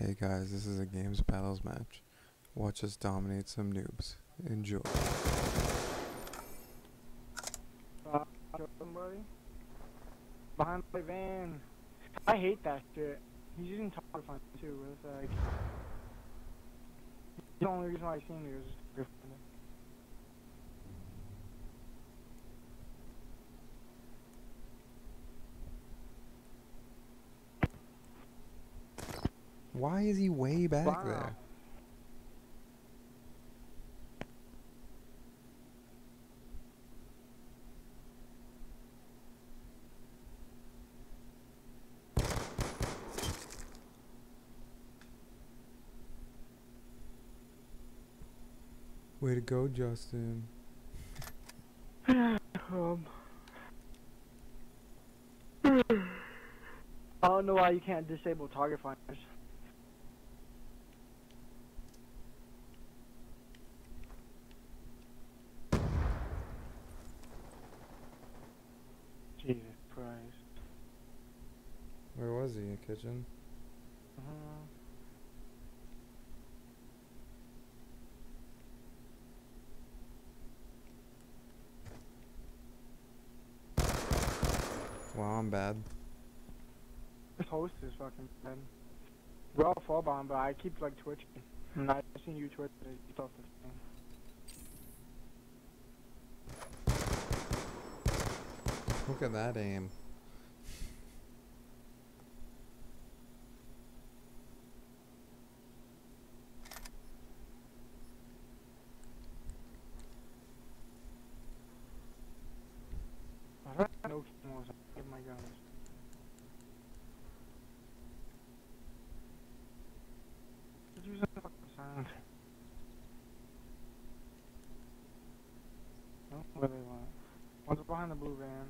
Hey guys, this is a games battles match. Watch us dominate some noobs. Enjoy. Uh, somebody behind my van. I hate that shit. He's using Tower Fun too. It's like the only reason why I seen you is Why is he way back Wow. there? Way to go, Justin. Um. I don't know why you can't disable target finders. Was he? In kitchen? Wow, I'm bad. This host is fucking bad. We're all fall bomb, but I keep like twitching. And I seen you twitch it. You thought the same. Look at that aim. I don't have no camos. I give my guns. Just use a fucking sound. No, where they want. One's behind the blue van.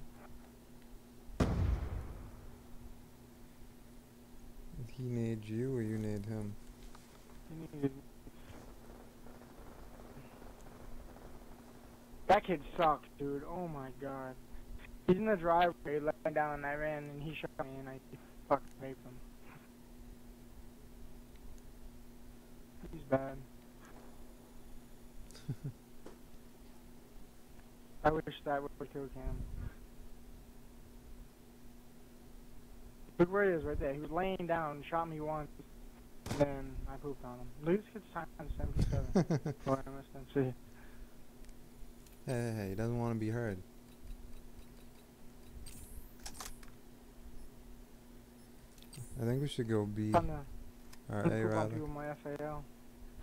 He need you or you need him? You need. That kid sucks, dude. Oh my god. He's in the driveway, laying down, and I ran, and he shot me, and I fucking raped him. He's bad. I wish that would killed him. Look where he is right there. He was laying down, shot me once, then I pooped on him. Lose his time 77. or MSMC. Hey, hey, hey, he doesn't want to be heard. I think we should go B oh, or poop A on rather.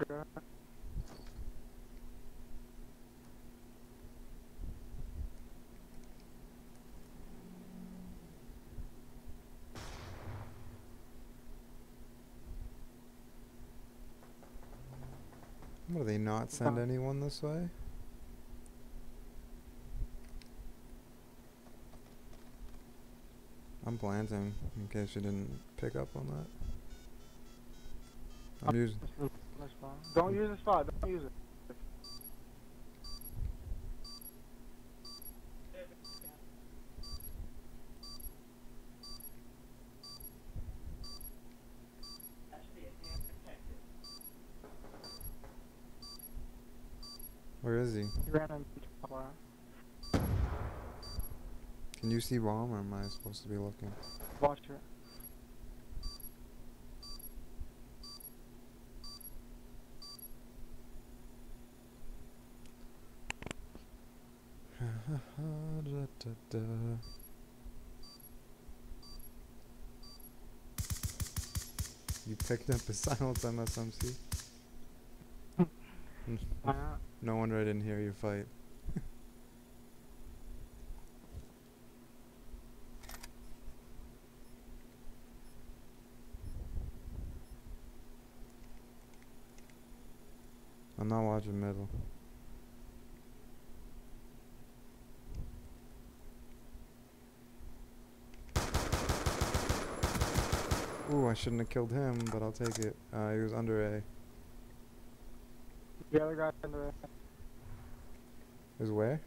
People with my Will they not send Uh. anyone this way? I'm planting in case you didn't pick up on that. I'm using. Don't use the spot. Don't use it. Where is he? He ran into. Can you see bomb or am I supposed to be looking? Watch it. You picked up a silence MSMC? No wonder I didn't hear you fight. I'm not watching middle. Ooh, I shouldn't have killed him, but I'll take it. Uh, he was under A. The other guy's under A. Is where?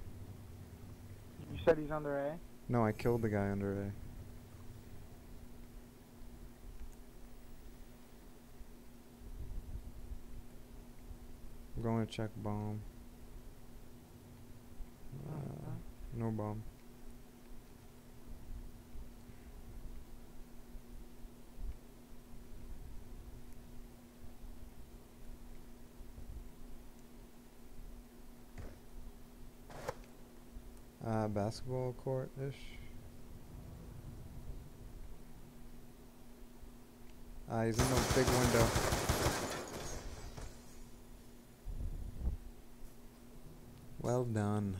You said he's under A? No, I killed the guy under A. I'm going to check bomb. Uh, uh-huh. no bomb. Uh, basketball court ish. Uh, he's in the big window. Well done.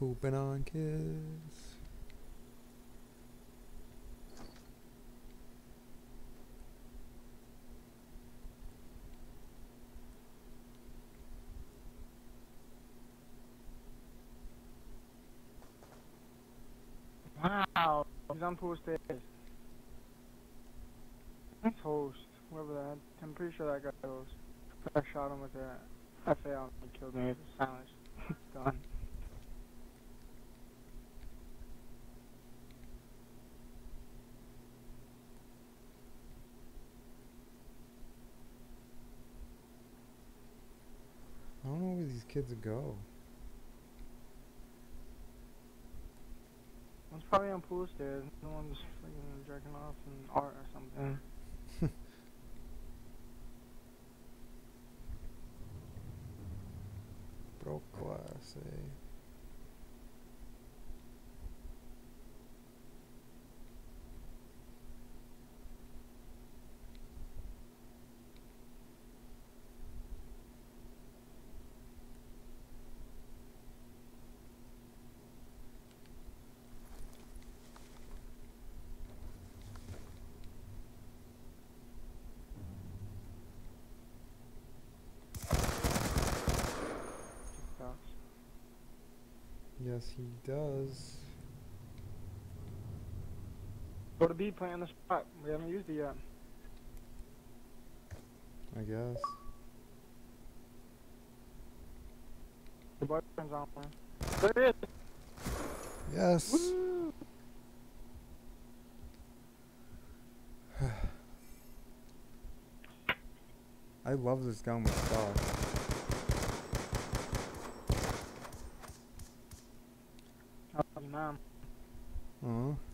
Pooping on kids. Wow. He's on pool stairs. That's host. Whoever that. I'm pretty sure that guy host. I shot him with a FAL and he killed me with silence gun. I don't know where these kids go. One's probably on pool stairs. No one's freaking jerking off in art or something. Broke glass, eh? Sucks. Yes, he does. Go to B, play on the spot. We haven't used it yet. I guess. The boyfriend's on one. There it is! Yes. Woo! I love this gun with stock. 嗯。